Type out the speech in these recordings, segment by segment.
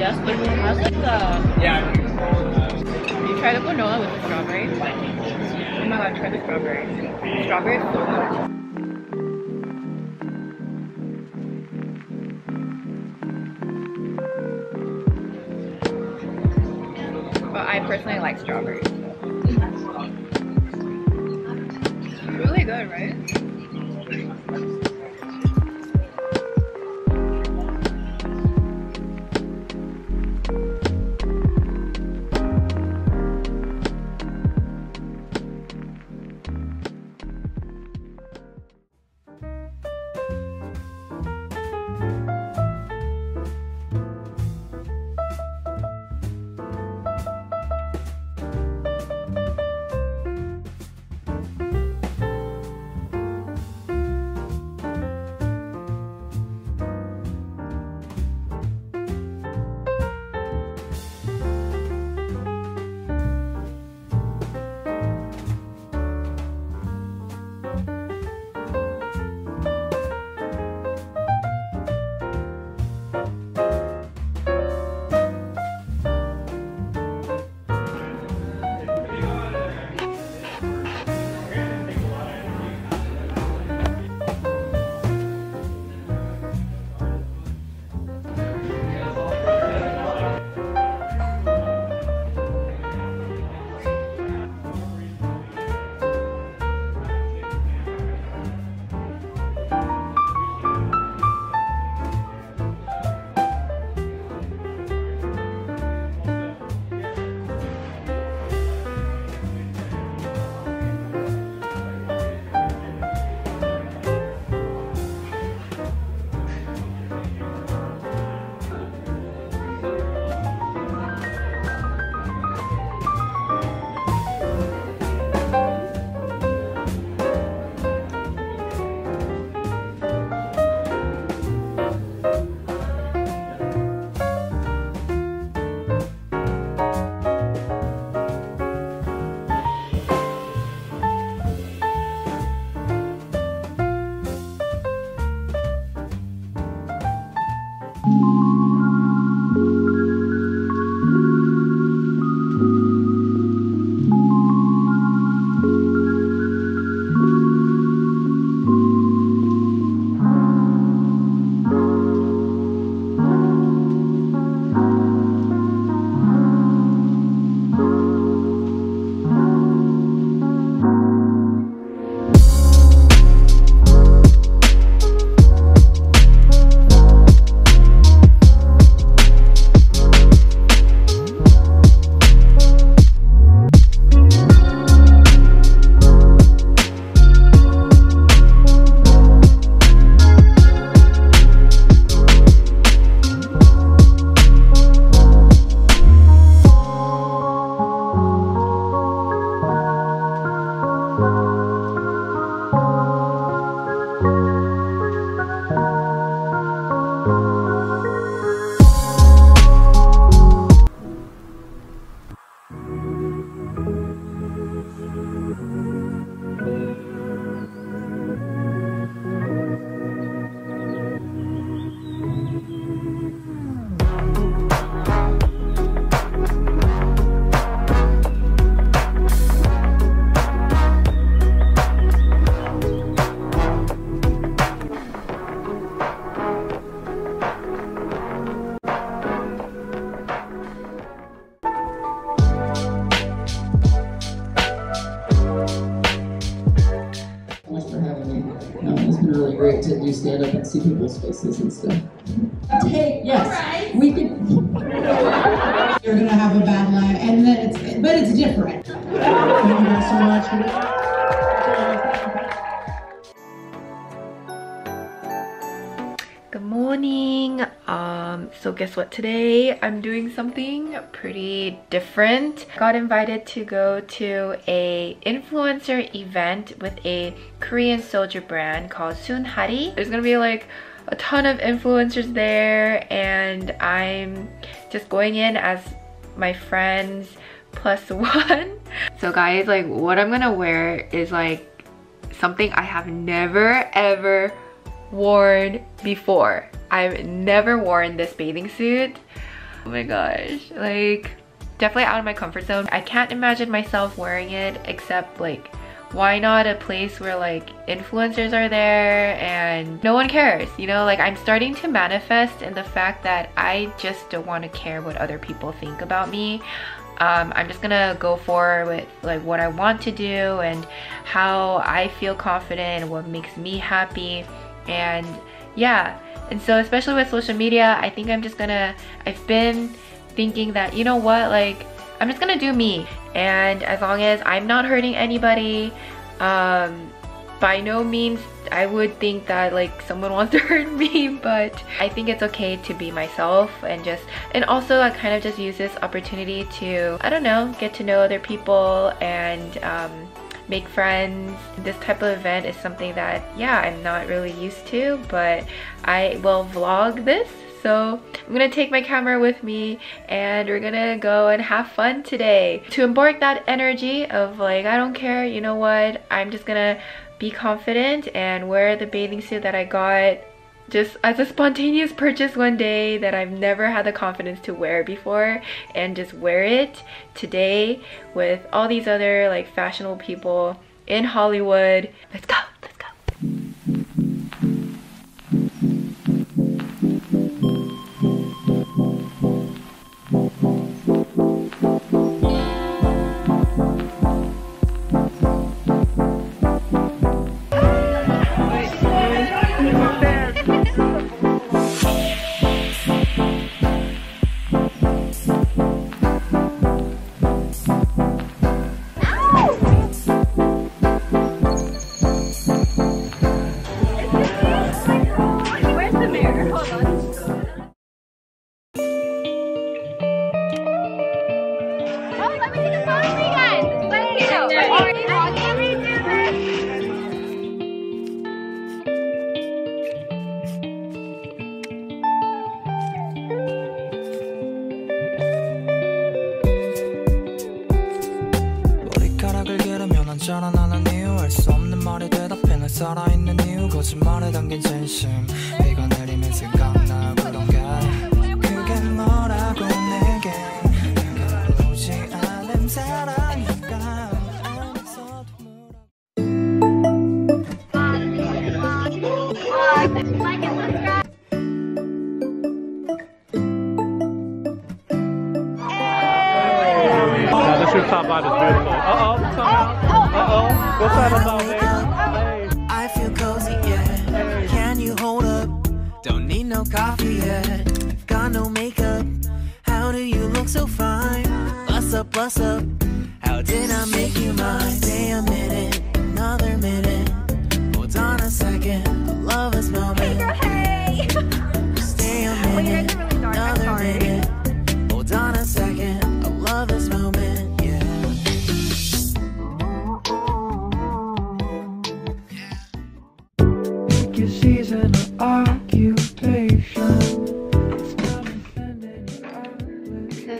Yes, but it has like the. Yeah. You try the granola with the strawberry. Oh my god, try the strawberry. Strawberry is so good. But I personally like strawberries. really good, right? Been great to do stand up and see people's faces and stuff. Take yes, Alright. we can. You're gonna have a bad so guess what? Today I'm doing something pretty different. Got invited to go to a influencer event with a Korean soju brand called SoonHari. There's gonna be like a ton of influencers there and I'm just going in as my friends plus one. So guys, like what I'm gonna wear is like something I have never ever worn before. I've never worn this bathing suit. Oh my gosh, like definitely out of my comfort zone. I can't imagine myself wearing it except like why not a place where like influencers are there and no one cares you know like i'm starting to manifest in the fact that i just don't want to care what other people think about me um, i'm just gonna go forward with like what i want to do and how i feel confident and what makes me happy and yeah. And so especially with social media i think i'm just gonna i've been thinking that you know what like i'm just gonna do me. And as long as i'm not hurting anybody um by no means i would think that like someone wants to hurt me but i think it's okay to be myself and just and also i kind of just use this opportunity to i don't know get to know other people and um make friends. This type of event is something that, yeah, I'm not really used to, but I will vlog this. So I'm gonna take my camera with me and we're gonna go and have fun today. To embark that energy of like, I don't care, you know what, I'm just gonna be confident and wear the bathing suit that I got just as a spontaneous purchase one day that I've never had the confidence to wear before and just wear it today with all these other like fashionable people in Hollywood. Let's go. Vibe is beautiful. Uh oh, somehow. Uh oh. What's that about, babe? I feel cozy, yeah. Can you hold up? Don't need no coffee yet. Got no makeup. How do you look so fine? Bust up, bust up.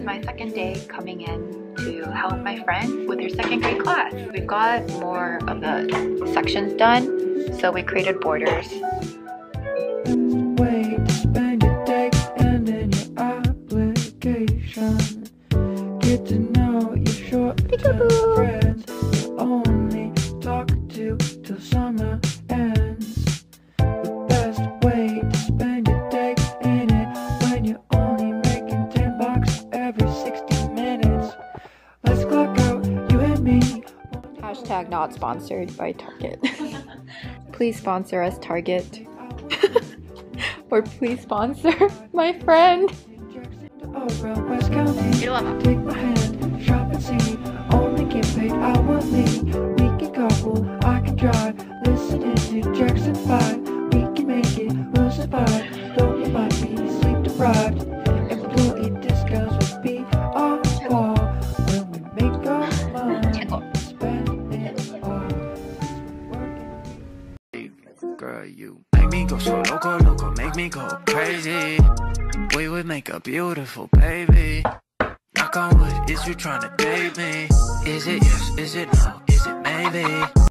Is my second day coming in to help my friend with her second grade class. We've got more of the sections done, so we created borders. Not sponsored by Target. please sponsor us, Target. or please sponsor my friend. Jackson 5. We can make it, be sleep deprived. A beautiful baby. Knock on wood, is you trying to date me? Is it yes, is it no, is it maybe?